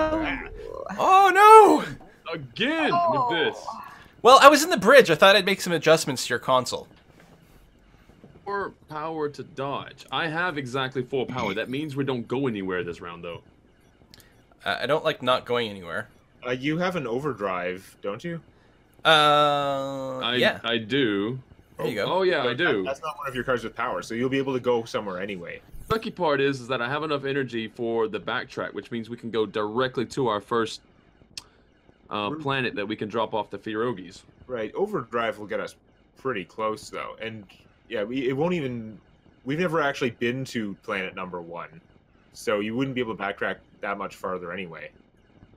Oh. Oh no! Again Oh. with this. Well, I was in the bridge. I thought I'd make some adjustments to your console. Four power to dodge. I have exactly four power. That means we don't go anywhere this round, though. Uh, I don't like not going anywhere. Uh, you have an overdrive, don't you? Uh, I yeah. I do. There you go. Oh yeah, I do. that- that's not one of your cards with power, so you'll be able to go somewhere anyway. Lucky part is, is that I have enough energy for the backtrack, which means we can go directly to our first uh, planet that we can drop off the Firogis. Right, overdrive will get us pretty close though, and yeah, we it won't even. We've never actually been to planet number one, so you wouldn't be able to backtrack that much farther anyway.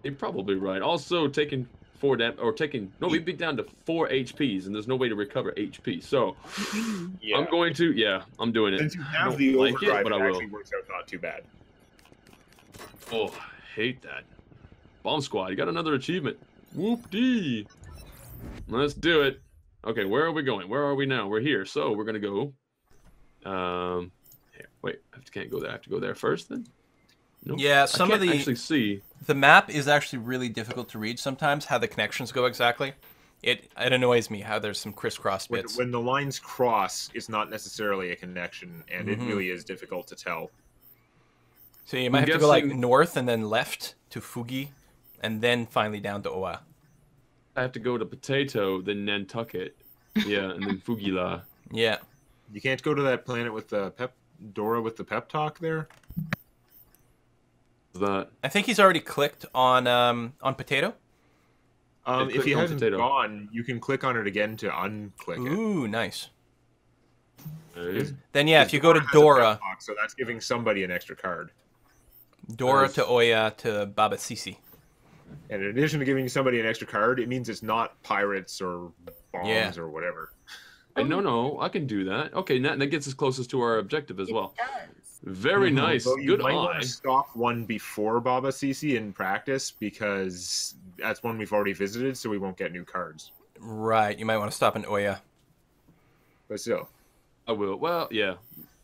You're probably right. Also, taking four dam or taking no, we'd be down to four HPs, and there's no way to recover HP. So Yeah, I'm going to, yeah, I'm doing it. Since you I have don't the like overdrive, it, but it, I will. actually works out not too bad. Oh, hate that. Bomb squad, you got another achievement. Whoop dee. Let's do it. Okay, where are we going? Where are we now? We're here, so we're gonna go. Um, here, wait, I can't go there. I have to go there first, then. Nope. Yeah, some of can't the actually see. The map is actually really difficult to read sometimes. How the connections go exactly. It it annoys me how there's some crisscross bits. when the lines cross, it's not necessarily a connection, and Mhm. it really is difficult to tell. So you might I'm have to go like north and then left to Fugi, and then finally down to Oa. I have to go to Potato, then Nantucket. Yeah, and then Fugila. Yeah. You can't go to that planet with the pep Dora with the pep talk there. That I think he's already clicked on um on potato. Um, if he hasn't potato. gone, you can click on it again to unclick it. Ooh, nice. there. Then yeah, if you go to has a pep Dora, talk, so that's giving somebody an extra card. Dora Nice. to Oya to Baba Sisi. And in addition to giving somebody an extra card, it means it's not pirates or bombs Yeah. or whatever. Hey, no, no, I can do that. Okay, that, that gets us closest to our objective as It well. does. Very Mhm. nice. So you Good might want to stop one before Baba Sisi in practice because that's one we've already visited, so we won't get new cards. Right, you might want to stop in Oya. But still, I will. Well, yeah,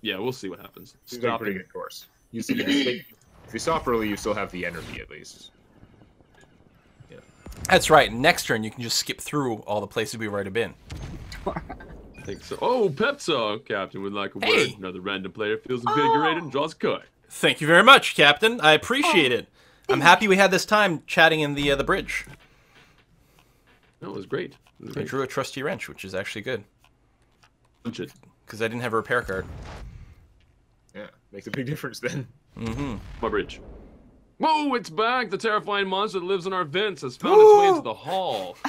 yeah. We'll see what happens. seems like Stop pretty good course. You see, if you stop early, you still have the energy at least. Yeah. That's right. Next turn, you can just skip through all the places we've already been. I think so. Oh, pep talk. Captain would like a Hey. word. Another random player feels invigorated and draws a card. Thank you very much, Captain. I appreciate it. I'm happy we had this time chatting in the uh, the bridge. That was great. It was I great. drew a trusty wrench, which is actually good Punch it. because I didn't have a repair card. Yeah, makes a big difference then. Mm-hmm. My bridge. Whoa, it's back! The terrifying monster that lives in our vents has found its way into the hall.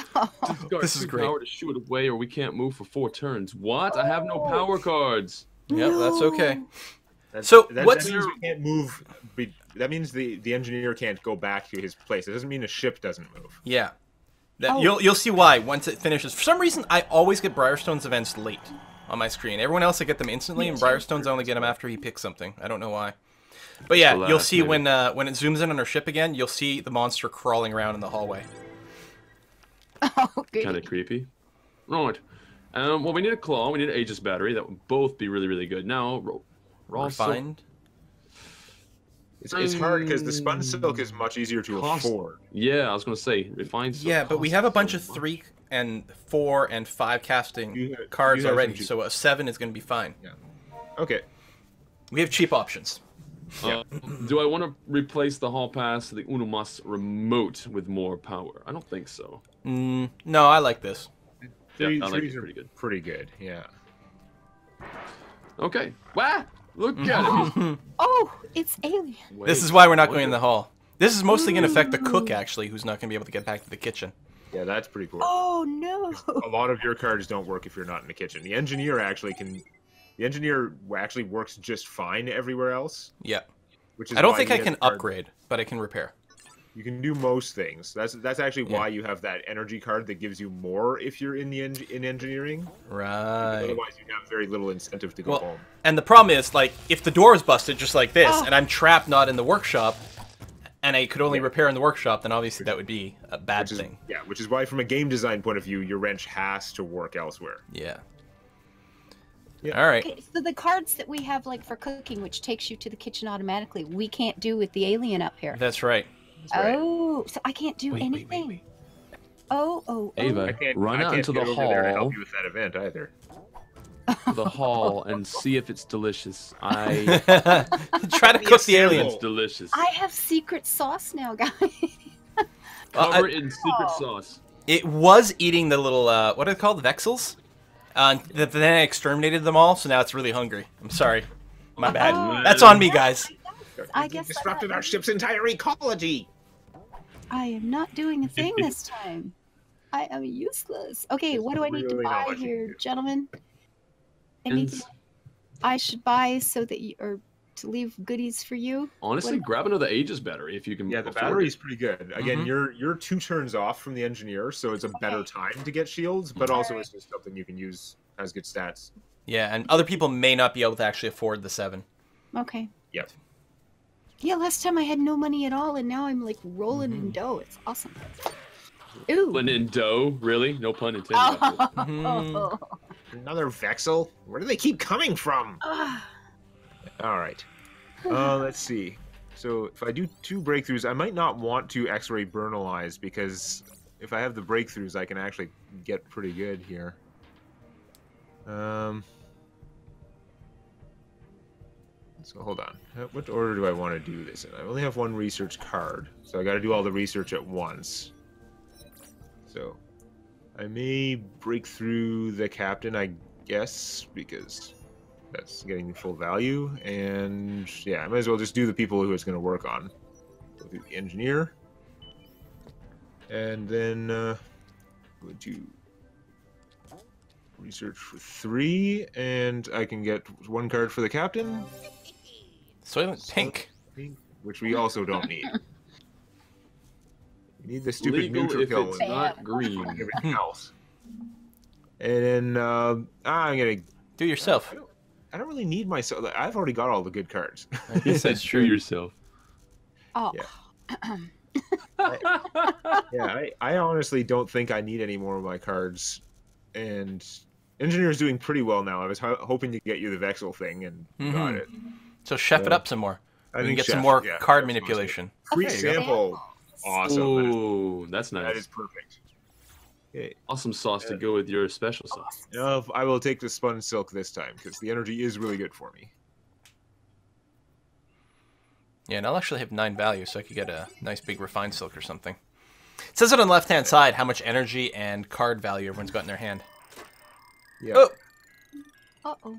Discard This is two great. Power to shoo it away, or we can't move for four turns. What? I have no power oh. cards. Yep, that's okay. That, So, that, what's- that means we can't move. be- That means the the engineer can't go back to his place. It doesn't mean a ship doesn't move. Yeah. That, Oh. You'll you'll see why once it finishes. For some reason, I always get Briarstone's events late on my screen. Everyone else I get them instantly, and Briarstone's I only get them after he picks something. I don't know why. But yeah, the you'll see maybe. when uh, when it zooms in on her ship again, you'll see the monster crawling around in the hallway. Oh, good. Kind of creepy. Right. Um, well, we need a claw. We need an Aegis battery. That would both be really, really good. Now, ro- raw silk- Refined. It's, it's hard because the Mm. spun silk is much easier to Cost- afford. Yeah, I was gonna say refined. silk Yeah, but we have a so bunch of much. three and four and five casting You- cards you already, so a seven is going to be fine. Yeah. Okay. We have cheap options. Uh, do I want to replace the hall pass to the Uno Mas remote with more power? I don't think so. Mm, no, I like this. Yeah, Threes- I like threes it are pretty good. Pretty good. Yeah. Okay. Wah! Look at it. Oh, it's alien. This is why we're not going in the hall. This is mostly going to affect the cook, actually, who's not going to be able to get back to the kitchen. Yeah, that's pretty cool. Oh no. A lot of your cards don't work if you're not in the kitchen. The engineer actually can. The engineer actually works just fine everywhere else. Yeah. Which is I don't think I can card- upgrade, but I can repair. You can do most things. That's that's actually Yeah. why you have that energy card that gives you more if you're in the en- in engineering. Right. Otherwise, you have very little incentive to go Well, home. and the problem is, like, if the door is busted just like this, Oh. and I'm trapped not in the workshop, and I could only repair in the workshop, then obviously that would be a bad is, thing. yeah, which is why, from a game design point of view, your wrench has to work elsewhere. Yeah. Yeah. All right. Okay, so the cards that we have like for cooking, which takes you to the kitchen automatically, we can't do with the alien up here. That's right. That's right. Oh, so I can't do Wait, wait, wait, anything. wait. Oh, oh, oh. Ava. I can't Run I out can't into the get over there to hall. help you with that event either. the hall and see if it's delicious. I Try to Be a cook the sample. aliens. it's delicious. I have secret sauce now, guys. Well, Cover I- it in secret Oh. sauce. It was eating the little uh, what are they called? Vexels. Uh, then I exterminated them all, so now it's really hungry. I'm sorry. My bad. Oh. That's on me, guys. I You guess I- disrupted our ship's entire ecology. I am not doing a thing this time. I am useless. Okay, There's what do I need to really not buy much you can here, do. gentlemen? And Anything I should buy so that you or to leave goodies for you? honestly, What- grab another Aegis battery if you can. Yeah, the battery is pretty good. Again, Mhm. you're you're two turns off from the engineer, so it's a better time to get shields, but also Alright. it's just something you can use has good stats. Yeah, and other people may not be able to actually afford the seven. Okay. Yep. Yeah, last time I had no money at all, and now I'm like rolling in Mhm. dough. It's awesome. Ooh. Putting in dough, really? No pun intended. Oh. Another Vexel? Where do they keep coming from? Ah. All right. Uh, let's see. So if I do two breakthroughs, I might not want to X-ray burnalize because if I have the breakthroughs, I can actually get pretty good here. Um. So hold on. Uh, What order do I want to do this in? I only have one research card, so I got to do all the research at once. So I may break through the captain, I guess, because that's getting full value. And yeah, I might as well just do the people who it's going to work on. Go through the engineer. And then uh, go to research for three, and I can get one card for the captain, Soylent Pink. which we also don't need. We need the stupid Legal if neutrophil it's and not green. everything else. And then um, I'm gonna. Do it yourself. I don't, really need myself. I've already got all the good cards. I guess that's True true. yourself. Oh. yeah, I, I honestly don't think I need any more of my cards. And engineer's doing pretty well now. I was ho- hoping to get you the Vexel thing and got Mhm. it. So chef it up some more. I We can think get some more yeah, card manipulation. Free There you go. sample. Awesome. That is- Ooh, that's that nice. is perfect. Okay. Awesome sauce to go with your special sauce. Now, I will take the spun silk this time because the energy is really good for me. Yeah, and I'll actually have nine value, so I could get a nice big refined silk or something. It says it on the left hand side how much energy and card value everyone's got in their hand. Yeah. Oh! Uh oh.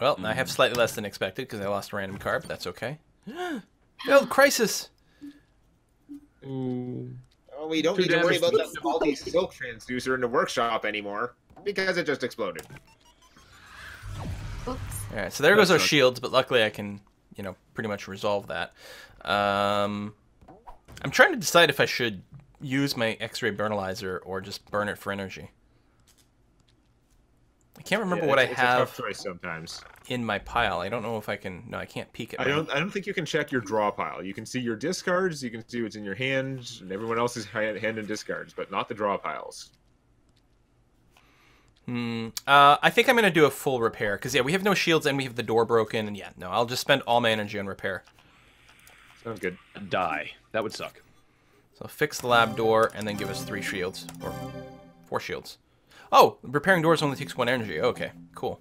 Well, I have slightly less than expected because I lost a random card, but that's okay. Build crisis! Ooh. Oh, we don't Two need to worry about to the silk transducer in the workshop anymore because it just exploded. Oops. Alright, so there goes our shields, but luckily I can, you know, pretty much resolve that. Um, I'm trying to decide if I should use my X-ray burnalizer or just burn it for energy. I can't remember Yeah, what I it's- it's a have tough sometimes. in my pile. I don't know if I can. No, I can't peek it. I don't. I don't think you can check your draw pile. You can see your discards. You can see what's in your hand, and everyone else's hand, hand and discards, but not the draw piles. Hmm. Uh, I think I'm gonna do a full repair because yeah, we have no shields and we have the door broken, and yeah, no, I'll just spend all my energy on repair. Sounds good. Die. That would suck. So fix the lab door and then give us three shields or four shields. Oh, repairing doors only takes one energy. Okay, cool.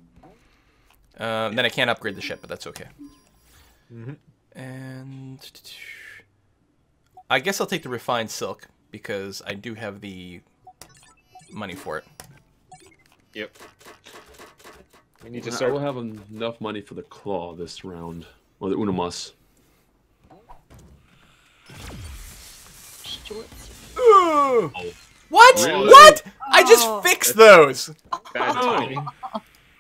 Uh, then I can't upgrade the ship, but that's okay. Mhm. And I guess I'll take the refined silk because I do have the money for it. Yep. We need to I start. will have enough money for the claw this round. Or the Uno Mas. Shorts. What? Really? What? I just Oh. fixed those. Bad Oh. timing.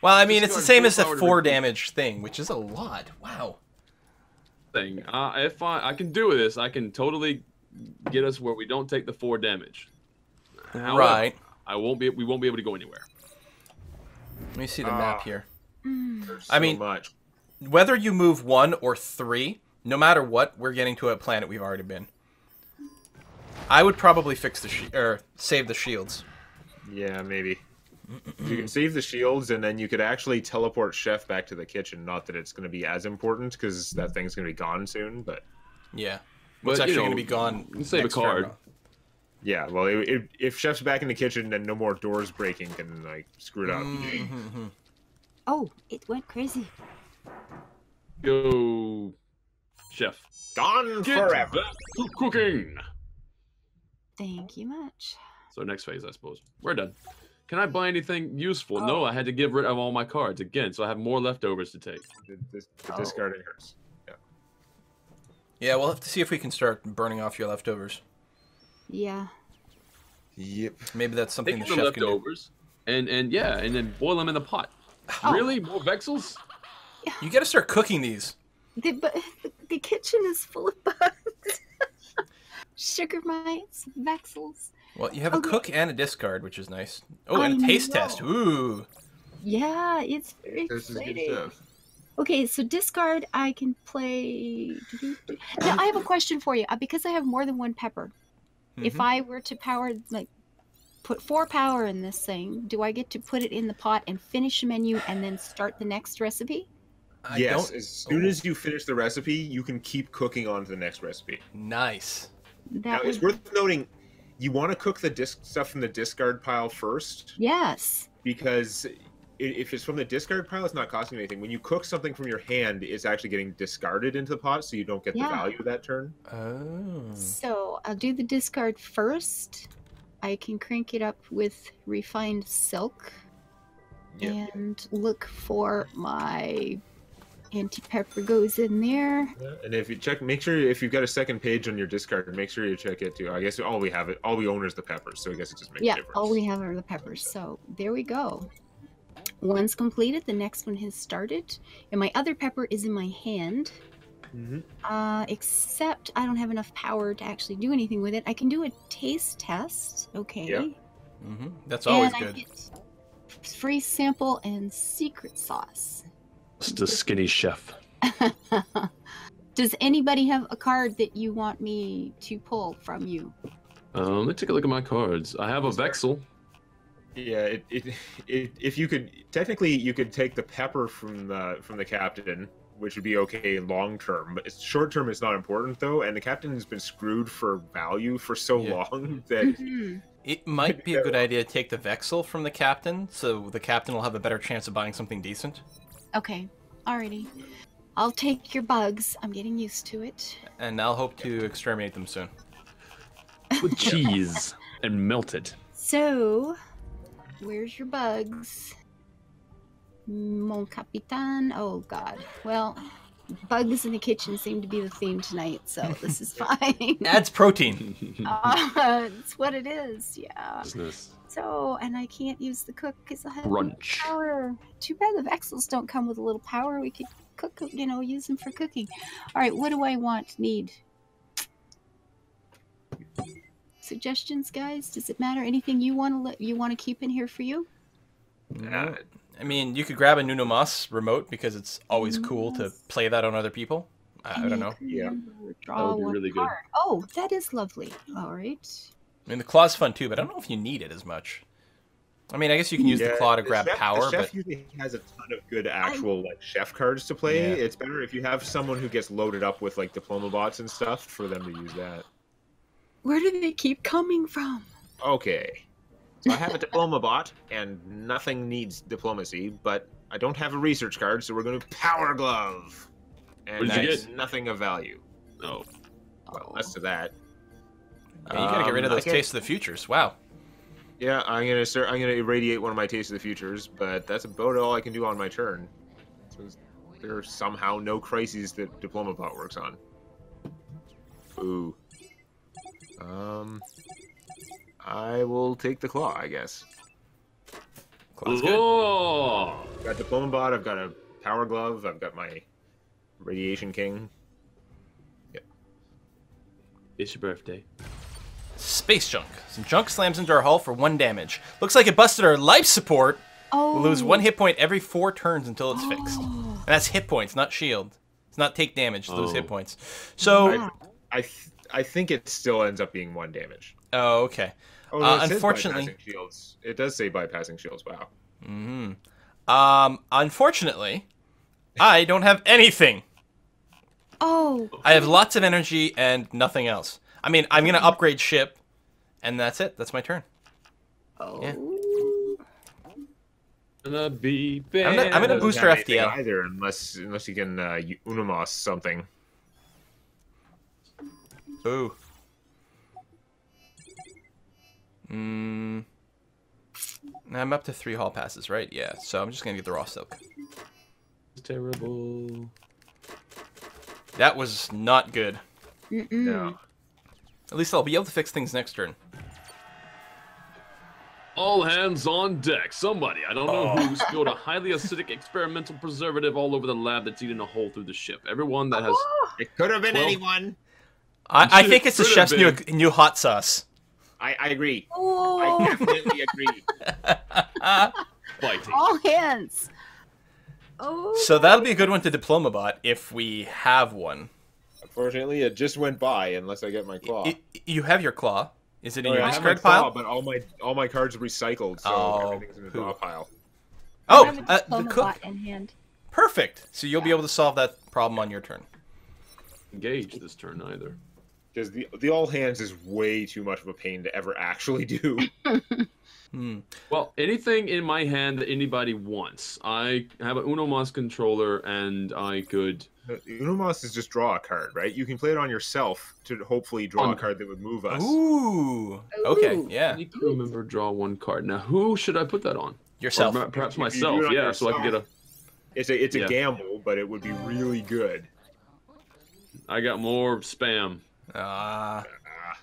Well, I mean, it's the same as the four damage thing, which is a lot. Wow. Thing. Uh, if I, I can do this, I can totally get us where we don't take the four damage. However, Right. I won't be. We won't be able to go anywhere. Let me see the Ah. map here. Mm. There's I so mean- much. Whether you move one or three, no matter what, we're getting to a planet we've already been. I would probably fix the shi or save the shields. Yeah, maybe. you can save the shields, and then you could actually teleport Chef back to the kitchen. Not that it's going to be as important because that thing's going to be gone soon. But Yeah. What's But, you actually going to be gone? you save a next turn? card. Yeah, well, it, it, if Chef's back in the kitchen, then no more doors breaking can like screw it up. Mhm. Oh, it went crazy. Go, chef. Gone Get forever. back to cooking. Thank you much. So next phase, I suppose. We're done. Can I buy anything useful? No, oh. I had to get rid of all my cards again, so I have more leftovers to take. The, the, the Oh. discarding hurts. Yeah, Yeah, we'll have to see if we can start burning off your leftovers. Yeah. Yep. Maybe that's something Take the the chef can do. and and yeah, and then boil them in the pot. Oh. Really, more vexels? You got to start cooking these. The, but the, the kitchen is full of bugs. Sugar mites, vexels. Well, you have a Okay. cook and a discard, which is nice. Oh, and a taste test. Ooh. Yeah, it's very This is good exciting. Okay, so discard, I can play. Now, I have a question for you. Uh, Because I have more than one pepper, if Mhm. I were to power, like, put four power in this thing, do I get to put it in the pot and finish a menu and then start the next recipe? I yes, don't. as soon Oh. as you finish the recipe, you can keep cooking on to the next recipe. Nice. Now, That it's worth noting, you want to cook the disc stuff from the discard pile first Yes. because if it's from the discard pile, it's not costing anything. When you cook something from your hand, it's actually getting discarded into the pot, so you don't get Yeah. the value of that turn. Oh. So I'll do the discard first. I can crank it up with refined silk Yeah. and look for my anti pepper goes in there. Yeah, And if you check, make sure if you've got a second page on your discard, make sure you check it too. I guess all we have it, all we own is the peppers, so I guess it just makes yeah, a difference. all we have are the peppers. So there we go. One's completed, the next one has started, and my other pepper is in my hand. Mhm. Uh, except I don't have enough power to actually do anything with it. I can do a taste test. Okay. Yeah. hmm That's always and I good. get free sample and secret sauce. It's the skinny chef. Does anybody have a card that you want me to pull from you? Um, let me take a look at my cards. I have a vexel. Yeah, it, it, it, if you could technically you could take the pepper from the from the captain, which would be okay long term, but it's short term. It's not important though, and the captain has been screwed for value for so Yeah. long that Mhm. It might be a good idea to take the Vexel from the captain, so the captain will have a better chance of buying something decent. Okay, alrighty. I'll take your bugs. I'm getting used to it. And I'll hope to exterminate them soon. with cheese and melted. So, where's your bugs? Mon Capitan. Oh, God. Well, bugs in the kitchen seem to be the theme tonight, so this is fine. Adds protein. uh, it's what it is, yeah. Business. So, and I can't use the cook because I have no Brunch. power. Too bad the Vexels don't come with a little power. We could cook, you know, use them for cooking. All right, what do I want? Need suggestions, guys? Does it matter? Anything you want to let you want to keep in here for you? uh, I mean, you could grab a Uno Mas remote because it's always cool to play that on other people. I, I don't know. Yeah. Draw would be one really good. Oh, that is lovely. All right. I mean, the claw's fun too, but I don't know if you need it as much. I mean, I guess you can use the claw to grab chef, power, the chef but usually has a ton of good actual like chef cards to play. Yeah. It's better if you have someone who gets loaded up with like diploma bots and stuff for them to use that. Where do they keep coming from? Okay. So I have a diploma bot, and nothing needs diplomacy, but I don't have a research card, so we're going to power glove. And What did you that's nothing of value. Oh, Well, less to that. yeah, you gotta get rid of Um, those get- tastes of the futures. Wow. Yeah, I'm gonna start. I'm gonna irradiate one of my taste of the futures, but that's about all I can do on my turn. So there are somehow no crises that diploma bot works on. Ooh. Um. I will take the claw, I guess. Claw's good. Oh! I've got diploma bot. I've got a power glove. I've got my radiation king. Yep. It's your birthday. Space junk. Some junk slams into our hull for one damage. Looks like it busted our life support. Oh, We'll lose one hit point every four turns until it's fixed. Oh. And that's hit points, not shield. It's not take damage, lose Oh. hit points. So, Wow. I th- I think it still ends up being one damage. Oh, okay. Oh, Uh, unfortunately- shields. It does say bypassing shields. Wow. hmm Um, unfortunately, I don't have anything. Oh, I have lots of energy and nothing else. I mean, I'm gonna upgrade ship, and that's it. That's my turn. oh. Yeah. Gonna be I'm gonna- I'm gonna boost Doesn't her have either, unless unless you can uh, Uno Mas something. Ooh. Mm. I'm up to three hall passes, right? Yeah. So I'm just gonna get the raw silk. It's terrible. That was not good. Mm-mm. No. At least I'll be able to fix things next turn. All hands on deck. Somebody, I don't know Oh. who, spilled a highly acidic experimental preservative all over the lab that's eating a hole through the ship. Everyone that has. It could have been Well- anyone. I, I think it's the could've chef's new new hot sauce. I, I agree. I Oh, definitely agree. fighting. all hands. Oh. So that'll be a good one to diploma bot if we have one. Unfortunately, it just went by unless I get my claw. I- you have your claw. Is it in Oh, your yeah, I have my discard claw, pile? but all my all my cards are recycled, so Oh, everything's in the draw pile. Oh, I have a uh, the cook. bot in hand. Perfect. So you'll be able to solve that problem on your turn. Engage this turn either. Because the the all hands is way too much of a pain to ever actually do. Hmm. Well, anything in my hand that anybody wants. I have an Uno Mas controller, and I could. Uno Mas is just draw a card, right? You can play it on yourself to hopefully draw a card that would move us. Ooh. Okay. Ooh. Yeah. Any crew member draw one card. Now, who should I put that on? Yourself. Or perhaps If you do myself. Yeah, so I can get a. It's a it's a gamble, but it would be really good. I got more spam. Ah. Ah,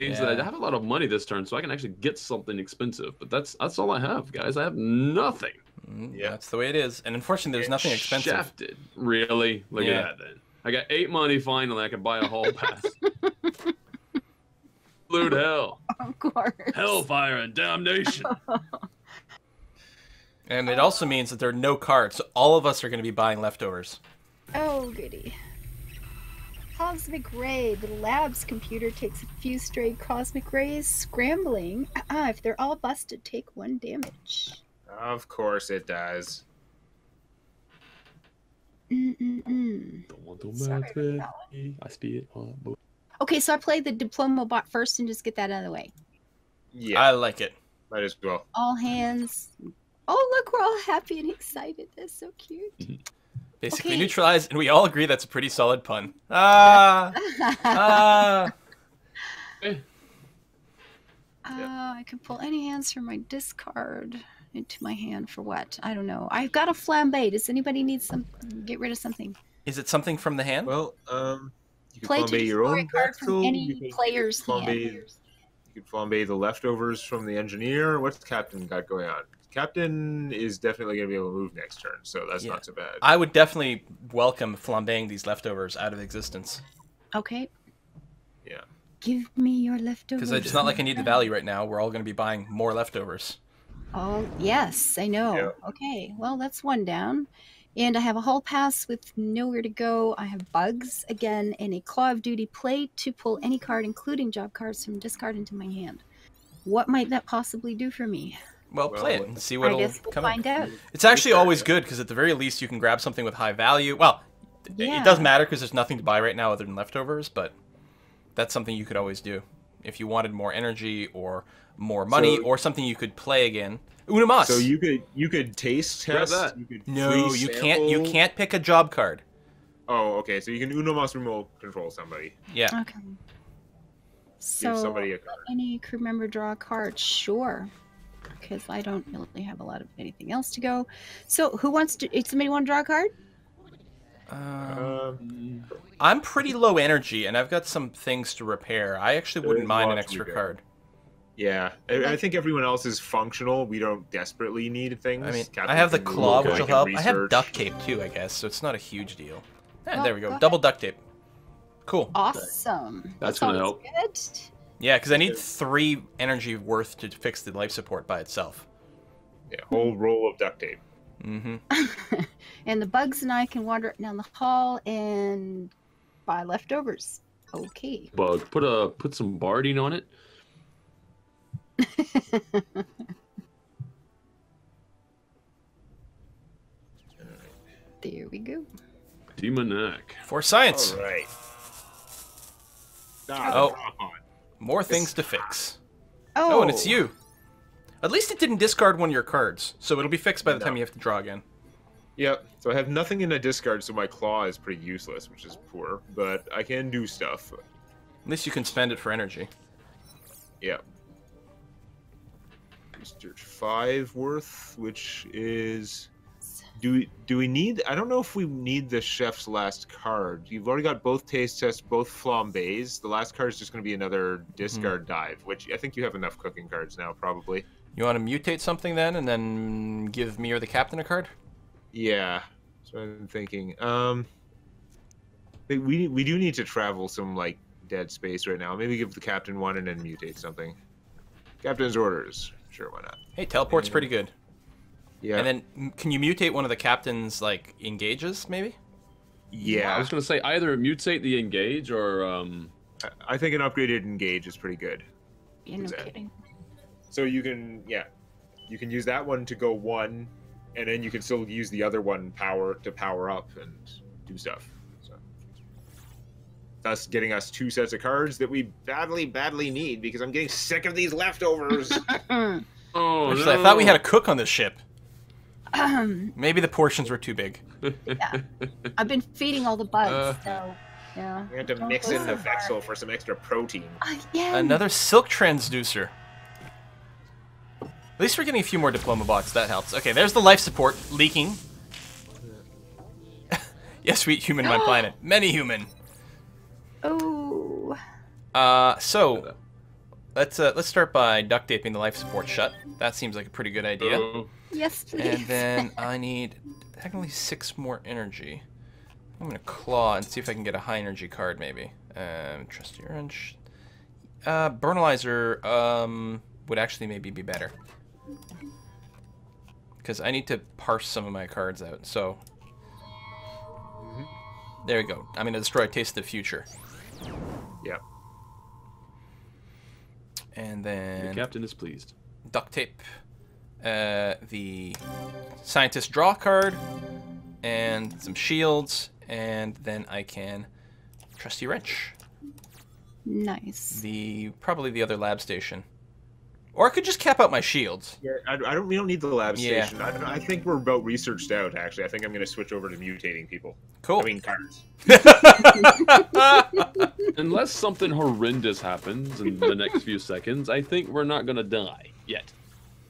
Means Yeah. that I have a lot of money this turn, so I can actually get something expensive. But that's that's all I have, guys. I have nothing. Mm, Yeah. That's the way it is. And unfortunately, there's nothing expensive. Shafted. Really? Look Yeah. at that then. I got eight money finally. I can buy a hall pass. Blue hell. Of course. Hellfire and damnation. And it also means that there are no cards. So all of us are going to be buying leftovers. Oh, goody. Cosmic ray. The lab's computer takes a few stray cosmic rays, scrambling. Ah, if they're all busted, take one damage. of course it does. Mm-mm-mm. I spit on. Okay, so I play the diploma bot first and just get that out of the way. Yeah, I like it. might as well. All hands. Oh, look, we're all happy and excited. That's so cute. Basically Okay. neutralized, and we all agree that's a pretty solid pun. Ah. ah. Uh, I can pull any hands from my discard into my hand for what? I don't know. I've got a flambe. Does anybody need some? Get rid of something. Is it something from the hand? Well, um, you can Play flambe your own card from any you can player's flambe, hand. You can flambe the leftovers from the engineer. What's the Captain got going on? Captain is definitely going to be able to move next turn, so that's Yeah. not so bad. I would definitely welcome flambeing these leftovers out of existence. Okay. Yeah. Give me your leftovers. Because it's not like I need the value right now. We're all going to be buying more leftovers. Oh, yes, I know. Yeah. Okay, well, that's one down. And I have a hall pass with nowhere to go. I have bugs again and a claw of duty play to pull any card, including job cards, from discard into my hand. What might that possibly do for me? Well, play it and see what'll guess we'll come. find out. It's actually always good because at the very least you can grab something with high value. Well, it- Yeah. it doesn't matter because there's nothing to buy right now other than leftovers, but that's something you could always do if you wanted more energy or more money So- or something you could play again. Uno Mas. So you could you could taste Grab test. that. You could no, free you can't. You can't pick a job card. Oh, okay. So you can Uno Mas remote control somebody. Yeah. Okay. Give So, somebody a card. any crew member draw a card? Sure. Because I don't really have a lot of anything else to go. So, who wants to? Does somebody want to draw a card? Um, Um, I'm pretty low energy, and I've got some things to repair. I actually wouldn't mind an extra card. yeah, I, I think everyone else is functional. We don't desperately need things. I mean, Captain I have the can claw, which will can help. I have research. duct tape too, I guess, so it's not a huge deal. Yeah, Well, there we go. go Double duct tape. Cool. Awesome. That's gonna help. Good. Yeah, because I need three energy worth to fix the life support by itself. Yeah, whole roll of duct tape. hmm and the bugs and I can wander down the hall and buy leftovers. Okay. Bug. Put a put some barding on it. There we go. Demonac. For science. All right. Ah, Oh. More things to fix. Oh, Oh, and it's you. At least it didn't discard one of your cards, so it'll be fixed by the time you have to draw again. Yep. So I have nothing in a discard, so my claw is pretty useless, which is poor. But I can do stuff. At least you can spend it for energy. Yep. Research five worth, which is. Do we do we need? I don't know if we need the chef's last card. You've already got both taste tests, both flambés. The last card is just going to be another discard dive, which I think you have enough cooking cards now, probably. You want to mutate something then, and then give me or the captain a card? Yeah. So I'm thinking. Um. We we do need to travel some like dead space right now. Maybe give the captain one and then mutate something. Captain's orders. Sure, why not? Hey, teleport's pretty good. Yeah. And then, can you mutate one of the captain's like engages, maybe? yeah. I was gonna say either mutate the engage or um. I- I think an upgraded engage is pretty good. Yeah, no Is kidding. So you can, yeah, you can use that one to go one, and then you can still use the other one power to power up and do stuff. So, thus getting us two sets of cards that we badly, badly need because I'm getting sick of these leftovers. Oh Actually, no. I thought we had a cook on this ship. Ahem. Maybe the portions were too big. yeah. I've been feeding all the bugs, Uh. so yeah. we have to Don't mix in the so. Vexel for some extra protein. Again. Another silk transducer. At least we're getting a few more diploma bots. That helps. Okay, there's the life support leaking. yes, sweet human, my planet. Many human. Oh. Uh, so let's uh, let's start by duct taping the life support shut. That seems like a pretty good idea. Oh, Yes, please. And then I need technically six more energy. I'm gonna claw and see if I can get a high energy card, maybe. Um, trusty wrench. Uh, Burnalizer um would actually maybe be better. Because I need to parse some of my cards out. So there we go. I'm gonna destroy Taste of the Future, Yeah. and then... the captain is pleased. duct tape uh, the scientist draw card and some shields, and then I can trusty wrench nice. the probably the other lab station, or I could just cap out my shields. Yeah, I, I don't. We don't need the lab Yeah. station. I, I think we're about researched out. Actually, I think I'm going to switch over to mutating people. Cool. I mean cards. Unless something horrendous happens in the next few seconds, I think we're not gonna die yet.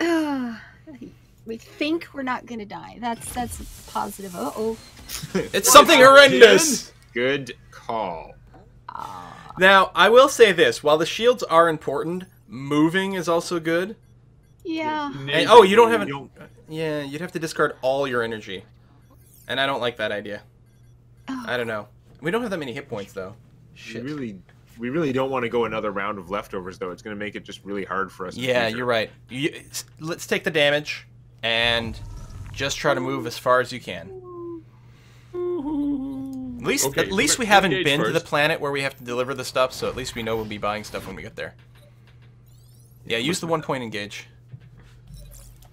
Ah, we think we're not gonna die. That's that's positive. Uh oh. it's something horrendous. Good call. Now I will say this: while the shields are important, moving is also good. Yeah. And, oh, you don't have You an. Yeah, you'd have to discard all your energy, and I don't like that idea. Oh. I don't know. We don't have that many hit points though. We Shit. really, we really don't want to go another round of leftovers, though. It's going to make it just really hard for us. Yeah, you're right. You, let's take the damage and just try to move as far as you can. At least, Okay, at least we haven't engage been to the planet where we have to deliver the stuff, so at least we know we'll be buying stuff when we get there. Yeah, use the one point engage.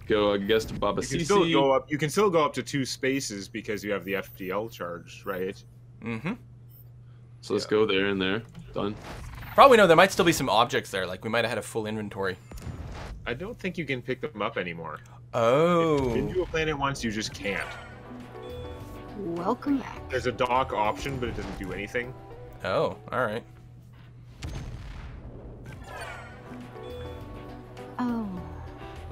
Go, I guess, to Baba You can still go up. You can still go up to two spaces because you have the FTL charge, right? Mm-hmm. So let's go there and there. Done. Probably no, there might still be some objects there. Like we might have had a full inventory. I don't think you can pick them up anymore. Oh. Been to a planet once, you just can't. Welcome back. There's a dock option, but it doesn't do anything. Oh, all right. Oh.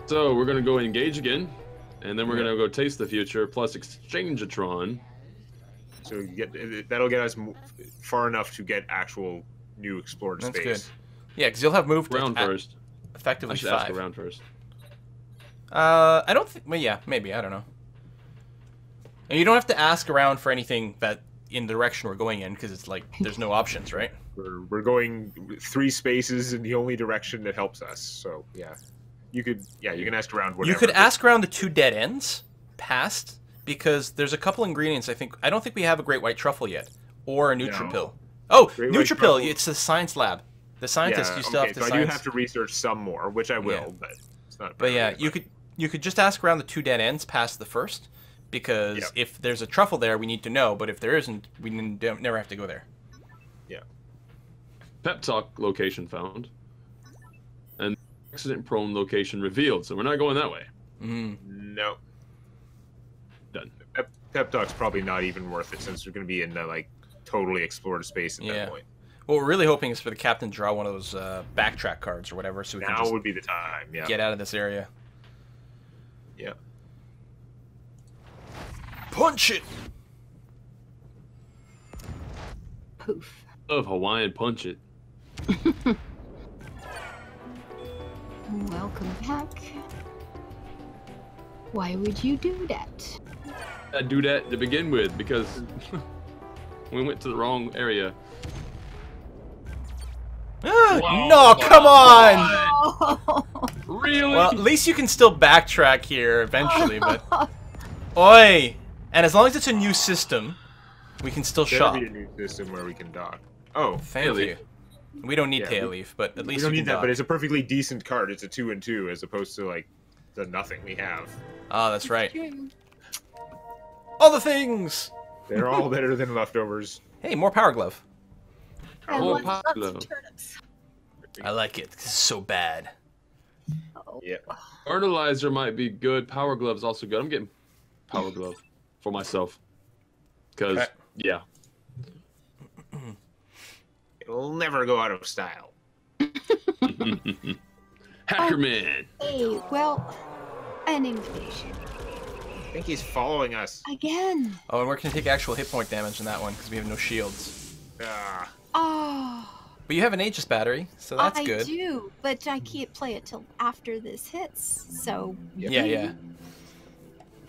So we're gonna go engage again, and then we're gonna go taste the future plus exchange a Tron. So you get that'll get us far enough to get actual new explored That's space. Yeah, because you'll have moved Round at first. I effectively should ask around first. Uh, I don't think. Well, yeah, maybe. I don't know. And you don't have to ask around for anything that in the direction we're going in because it's like there's no options, right? We're, we're going three spaces in the only direction that helps us. So yeah, you could yeah you can ask around whatever. You could but- ask around the two dead ends past because there's a couple ingredients. I think I don't think we have a great white truffle yet or a Nutripill. No. Oh, Great white Nutripill. It's the science lab. The scientists Yeah, you still okay, have to so I do have to research some more, which I will, Yeah. but it's not. But yeah, you could you could just ask around the two dead ends past the first because Yep. if there's a truffle there, we need to know. But if there isn't, we n- don't- never have to go there. Yeah. Pep talk location found, and accident prone location revealed. So we're not going that way. Mm. No. Done. Pep, pep talk's probably not even worth it since we're going to be in the like totally explored space at Yeah. that point. What we're really hoping is for the captain to draw one of those uh, backtrack cards or whatever, so we can Now just would be the time. Yeah. get out of this area. Yeah. Punch it. Poof. Of Hawaiian punch it. Welcome back. Why would you do that? I do that to begin with because we went to the wrong area. No, come on. Oh, Really? Well, at least you can still backtrack here eventually, but oi! And as long as it's a new system, we can still There'll shop. be a new system where we can dock. Oh, Thank Tail you. We don't need Yeah, tail leaf, but at least we don't need can that, but it's a perfectly decent card. It's a two and two as opposed to like the nothing we have. Ah, that's right. True. All the things. They're all better than leftovers. Hey, more power glove. And Oh, lots, lots popular. turnips. I like it. 'cause It's so bad. Oh. Yeah. Fertilizer might be good. Power glove's also good. I'm getting power glove for myself. Cause Okay. yeah. It'll never go out of style. Hacker man. Hey, well, an invitation. I think he's following us. Again. Oh, and we're gonna take actual hit point damage in that one because we have no shields. Ah, Oh. But you have an Aegis battery, so that's I good. do, but I can't play it till after this hits. So. Yeah, yeah.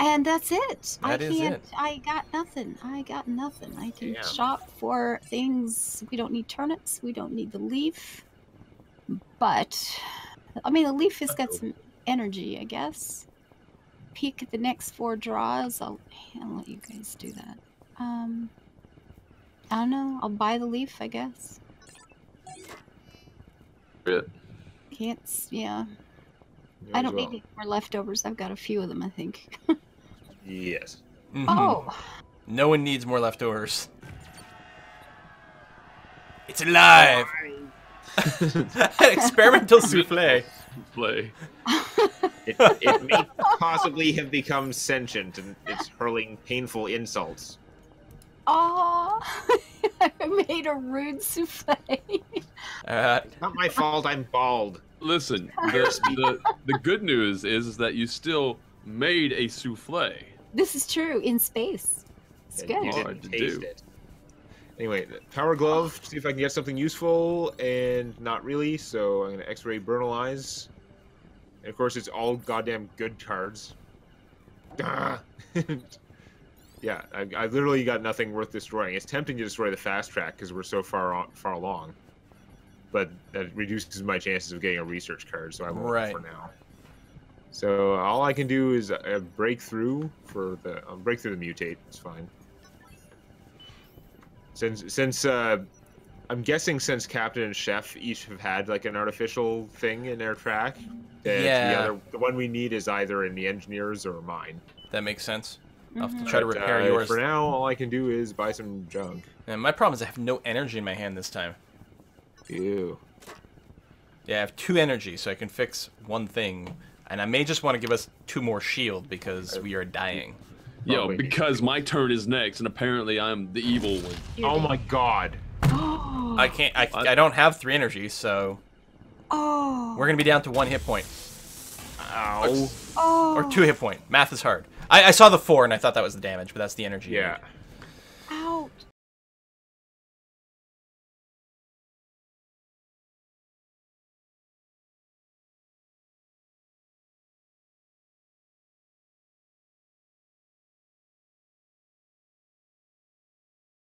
And that's it. I That is can't. it. I got nothing. I got nothing. I can Damn. shop for things. We don't need turnips. We don't need the leaf. But, I mean, the leaf has got some energy, I guess. Peek at the next four draws. I'll, I'll let you guys do that. Um, I don't know. I'll buy the leaf, I guess. Yeah. Can't. Yeah. may I don't well. need any more leftovers. I've got a few of them, I think. Yes. Mhm. Oh. No one needs more leftovers. It's alive! An experimental souffle. Play. It, it may possibly have become sentient and it's hurling painful insults. Oh, I made a rude souffle. Uh, Not my fault. I'm bald. Listen, the, the the good news is that you still made a souffle. this is true in space. It's and You good. Hard didn't to taste do. it. Anyway, power glove. See if I can get something useful, and not really. So I'm gonna X-ray Burnalize. And of course, it's all goddamn good cards. Ah. yeah, I, I literally got nothing worth destroying. It's tempting to destroy the fast track because we're so far on, far along, but that reduces my chances of getting a research card. So I won't Right. for now. So all I can do is a breakthrough for the um, break through the mutate. It's fine. Since since uh, I'm guessing since Captain and Chef each have had like an artificial thing in their track, that Yeah. the other the one we need is either in the engineers or mine. that makes sense. I'll have to try to repair uh, yours. For now, all I can do is buy some junk. And my problem is I have no energy in my hand this time. Ew. Yeah, I have two energy, so I can fix one thing. And I may just want to give us two more shield because we are dying. Yo, because my turn is next, and apparently I'm the evil one. Oh my god. I can't. I, I don't have three energy, so Oh. we're gonna be down to one hit point Ow. Oh. or two hit point. Math is hard. I, I saw the four and I thought that was the damage, but that's the energy. Yeah.